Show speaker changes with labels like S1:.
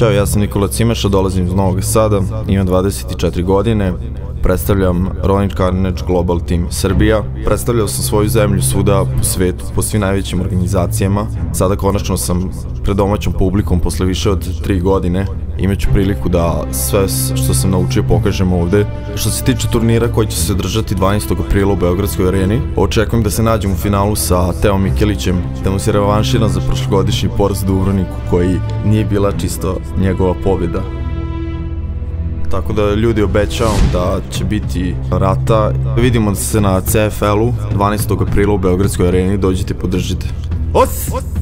S1: Ćao, ja sam Nikola Cimeša, dolazim iz Novog Sada, imam 24 godine, predstavljam Ronin Carnage Global Team Srbija. Predstavljao sam svoju zemlju svuda po svetu, po svim najvećim organizacijama. Sada konačno sam pred domaćom publikom posle više od 3 godine imaću priliku da sve što sam naučio pokažem ovde. Što se tiče turnira koji će se držati 12. aprila u Beogradskoj areni, očekujem da se nađem u finalu sa Teo Mikelićem, da mu se revanširam za prošlogodišnji poraz Duvroniku koji nije bila čisto njegova pobjeda. Tako da ljudi obećavam da će biti rata. Vidimo se na CFL-u 12. aprila u Beogradskoj areni, dođite podržite. Os! Os!